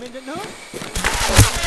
mình định nước